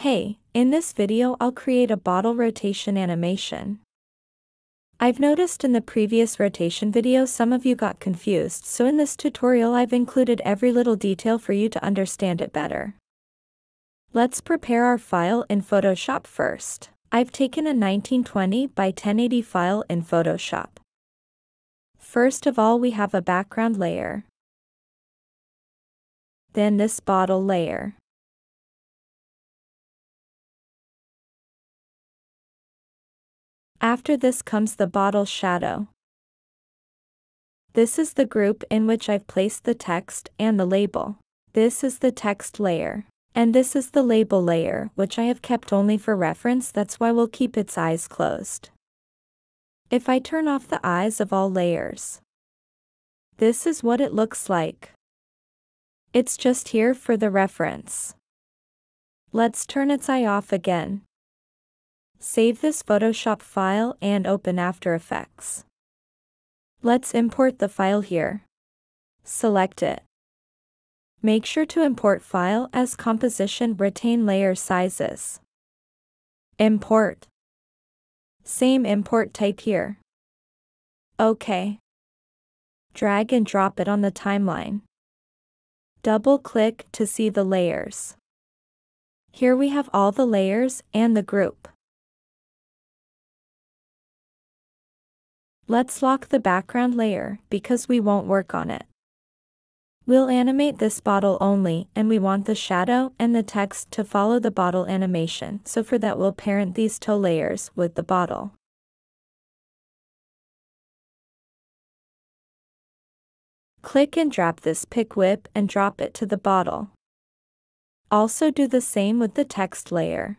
Hey, in this video I'll create a bottle rotation animation. I've noticed in the previous rotation video some of you got confused so in this tutorial I've included every little detail for you to understand it better. Let's prepare our file in Photoshop first. I've taken a 1920 by 1080 file in Photoshop. First of all we have a background layer. Then this bottle layer. After this comes the bottle shadow. This is the group in which I've placed the text and the label. This is the text layer. And this is the label layer, which I have kept only for reference that's why we'll keep its eyes closed. If I turn off the eyes of all layers, this is what it looks like. It's just here for the reference. Let's turn its eye off again. Save this Photoshop file and open After Effects. Let's import the file here. Select it. Make sure to import file as composition retain layer sizes. Import. Same import type here. OK. Drag and drop it on the timeline. Double click to see the layers. Here we have all the layers and the group. Let's lock the background layer because we won't work on it. We'll animate this bottle only and we want the shadow and the text to follow the bottle animation so for that we'll parent these two layers with the bottle. Click and drop this pick whip and drop it to the bottle. Also do the same with the text layer.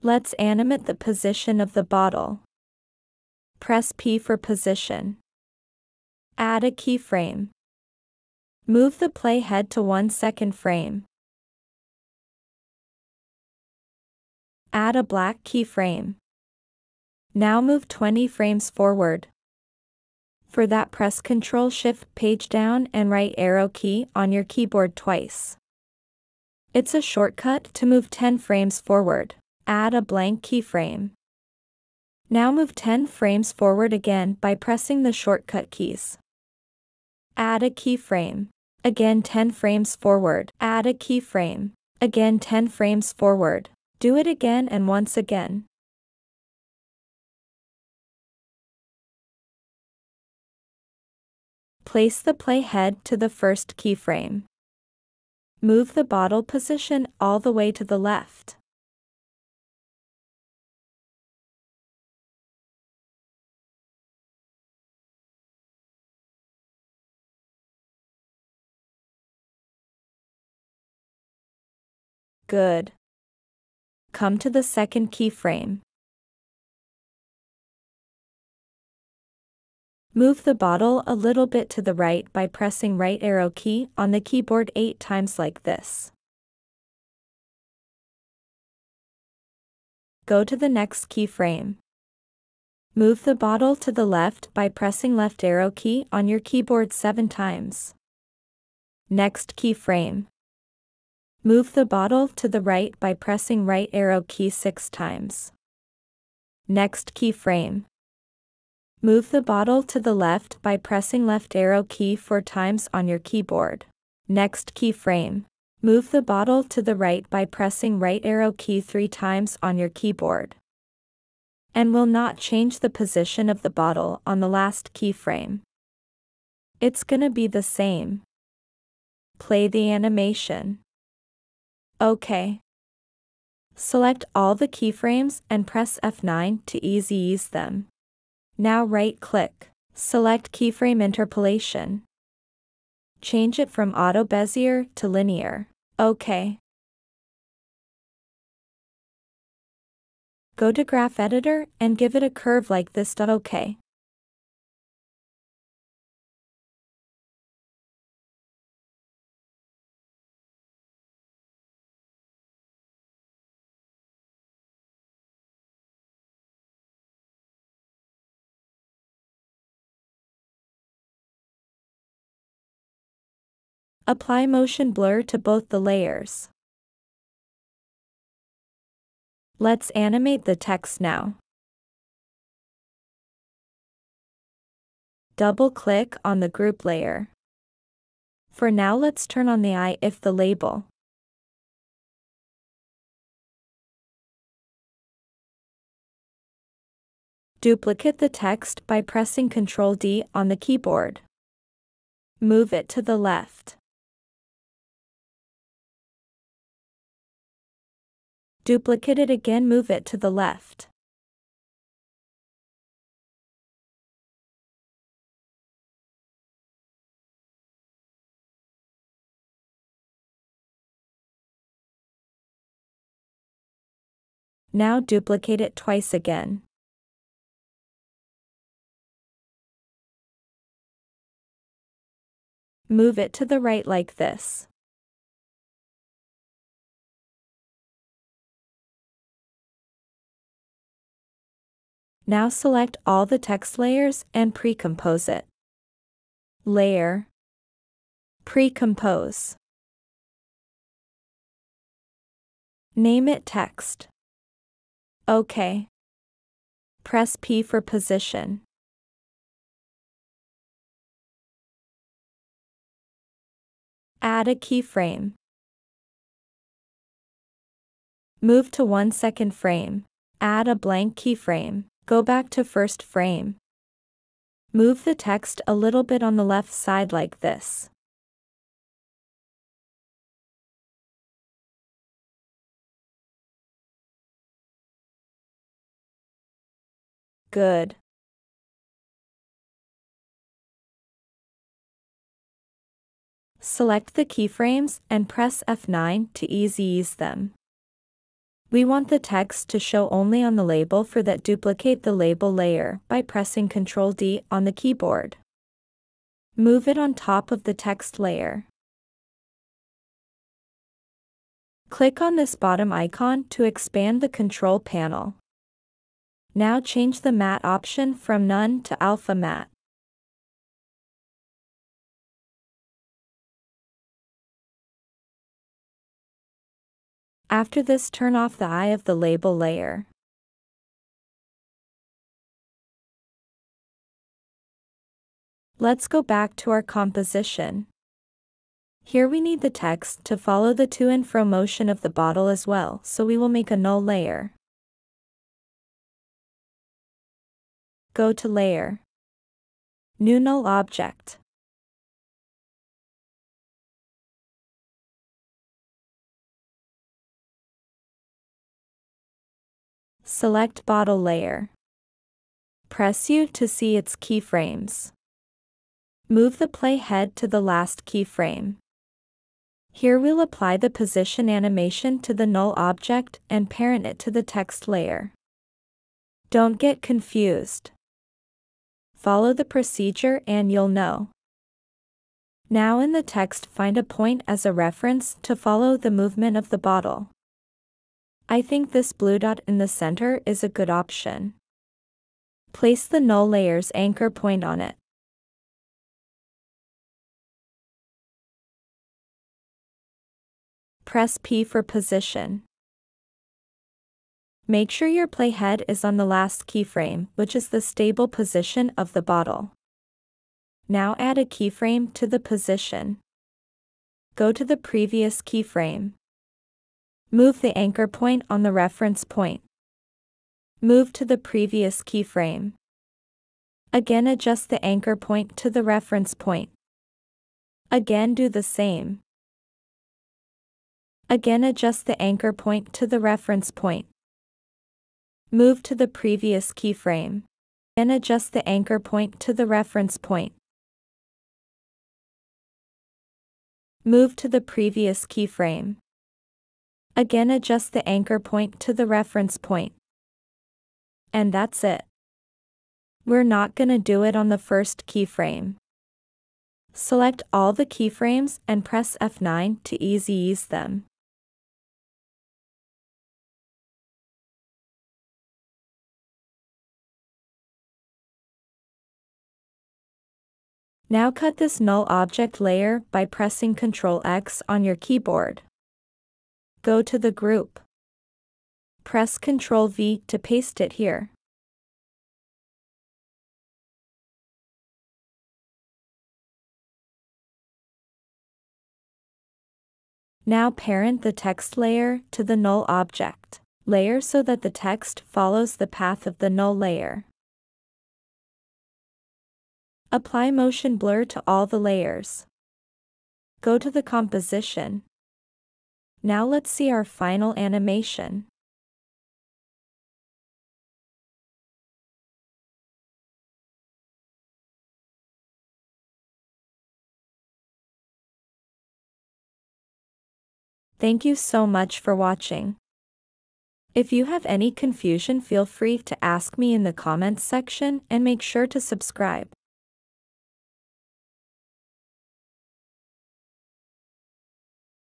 Let's animate the position of the bottle. Press P for position. Add a keyframe. Move the playhead to 1 second frame. Add a black keyframe. Now move 20 frames forward. For that press Ctrl Shift page down and right arrow key on your keyboard twice. It's a shortcut to move 10 frames forward. Add a blank keyframe. Now move 10 frames forward again by pressing the shortcut keys. Add a keyframe. Again 10 frames forward. Add a keyframe. Again 10 frames forward. Do it again and once again. Place the playhead to the first keyframe. Move the bottle position all the way to the left. Good. Come to the second keyframe. Move the bottle a little bit to the right by pressing right arrow key on the keyboard 8 times like this. Go to the next keyframe. Move the bottle to the left by pressing left arrow key on your keyboard 7 times. Next keyframe. Move the bottle to the right by pressing right arrow key 6 times. Next keyframe. Move the bottle to the left by pressing left arrow key 4 times on your keyboard. Next keyframe. Move the bottle to the right by pressing right arrow key 3 times on your keyboard. And will not change the position of the bottle on the last keyframe. It's gonna be the same. Play the animation. OK. Select all the keyframes and press F9 to easy ease them. Now right-click. Select Keyframe Interpolation. Change it from Auto Bezier to Linear. OK. Go to Graph Editor and give it a curve like this. OK. Apply motion blur to both the layers. Let's animate the text now. Double-click on the group layer. For now let's turn on the eye if the label. Duplicate the text by pressing Ctrl D on the keyboard. Move it to the left. Duplicate it again move it to the left. Now duplicate it twice again. Move it to the right like this. Now select all the text layers and pre-compose it. Layer. Pre-compose. Name it text. OK. Press P for position. Add a keyframe. Move to 1 second frame. Add a blank keyframe. Go back to first frame. Move the text a little bit on the left side like this. Good. Select the keyframes and press F9 to easy ease them. We want the text to show only on the label for that duplicate the label layer by pressing Ctrl D on the keyboard. Move it on top of the text layer. Click on this bottom icon to expand the control panel. Now change the matte option from none to alpha matte. After this turn off the eye of the label layer. Let's go back to our composition. Here we need the text to follow the to and fro motion of the bottle as well, so we will make a null layer. Go to Layer. New Null Object. Select Bottle Layer. Press U to see its keyframes. Move the playhead to the last keyframe. Here we'll apply the position animation to the null object and parent it to the text layer. Don't get confused. Follow the procedure and you'll know. Now in the text find a point as a reference to follow the movement of the bottle. I think this blue dot in the center is a good option. Place the null layer's anchor point on it. Press P for position. Make sure your playhead is on the last keyframe, which is the stable position of the bottle. Now add a keyframe to the position. Go to the previous keyframe. Move the anchor point on the reference point. Move to the previous keyframe. Again adjust the anchor point to the reference point. Again do the same. Again adjust the anchor point to the reference point. Move to the previous keyframe. And adjust the anchor point to the reference point. Move to the previous keyframe. Again adjust the anchor point to the reference point. And that's it. We're not gonna do it on the first keyframe. Select all the keyframes and press F9 to easy ease them. Now cut this null object layer by pressing Ctrl X on your keyboard. Go to the group. Press Ctrl V to paste it here. Now parent the text layer to the null object layer so that the text follows the path of the null layer. Apply motion blur to all the layers. Go to the composition. Now let's see our final animation. Thank you so much for watching. If you have any confusion feel free to ask me in the comments section and make sure to subscribe.